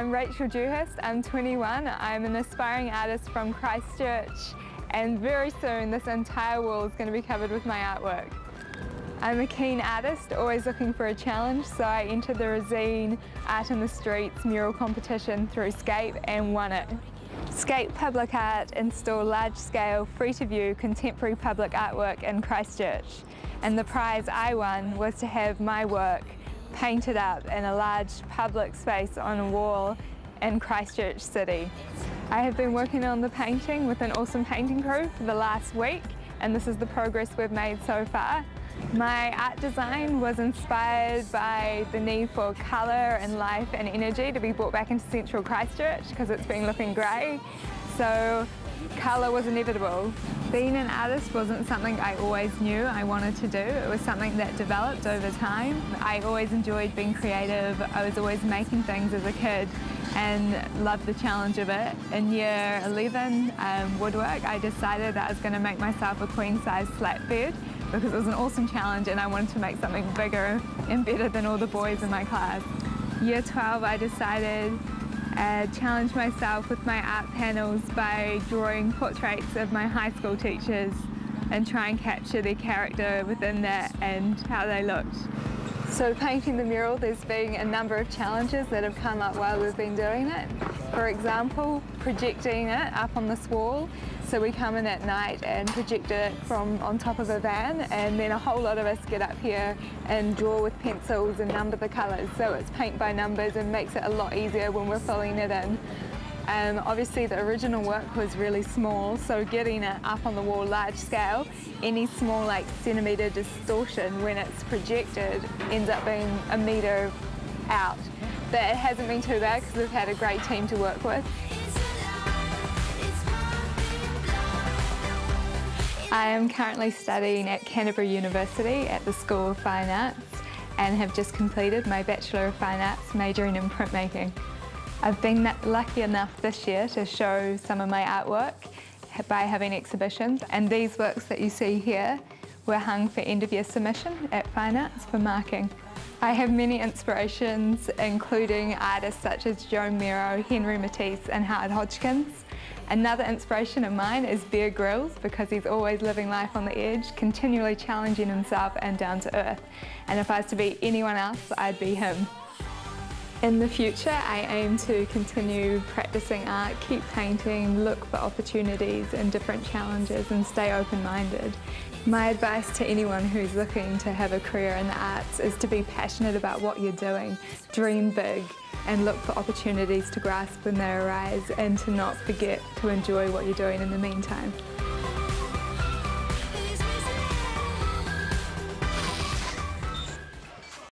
I'm Rachel Dewhirst, I'm 21. I'm an aspiring artist from Christchurch and very soon this entire wall is going to be covered with my artwork. I'm a keen artist, always looking for a challenge, so I entered the Resene Art in the Streets mural competition through Scape and won it. Scape Public Art install large-scale, free-to-view contemporary public artwork in Christchurch and the prize I won was to have my work painted up in a large public space on a wall in Christchurch City. I have been working on the painting with an awesome painting crew for the last week and this is the progress we've made so far. My art design was inspired by the need for colour and life and energy to be brought back into central Christchurch because it's been looking grey. So colour was inevitable. Being an artist wasn't something I always knew I wanted to do. It was something that developed over time. I always enjoyed being creative. I was always making things as a kid and loved the challenge of it. In year 11 um, woodwork, I decided that I was going to make myself a queen size flat bed because it was an awesome challenge and I wanted to make something bigger and better than all the boys in my class. Year 12, I decided uh, challenge myself with my art panels by drawing portraits of my high school teachers and try and capture their character within that and how they looked. So painting the mural, there's been a number of challenges that have come up while we've been doing it. For example, projecting it up on this wall. So we come in at night and project it from on top of a van and then a whole lot of us get up here and draw with pencils and number the colours. So it's paint by numbers and makes it a lot easier when we're filling it in. Um, obviously the original work was really small, so getting it up on the wall large scale, any small like centimetre distortion when it's projected ends up being a metre out. But it hasn't been too bad because we've had a great team to work with. I am currently studying at Canterbury University at the School of Fine Arts and have just completed my Bachelor of Fine Arts majoring in printmaking. I've been lucky enough this year to show some of my artwork by having exhibitions and these works that you see here were hung for end of year submission at Fine Arts for marking. I have many inspirations including artists such as Joan Miro, Henry Matisse and Howard Hodgkins. Another inspiration of mine is Bear Grylls because he's always living life on the edge, continually challenging himself and down to earth. And if I was to be anyone else, I'd be him. In the future, I aim to continue practicing art, keep painting, look for opportunities and different challenges and stay open-minded. My advice to anyone who's looking to have a career in the arts is to be passionate about what you're doing, dream big and look for opportunities to grasp when they arise and to not forget to enjoy what you're doing in the meantime.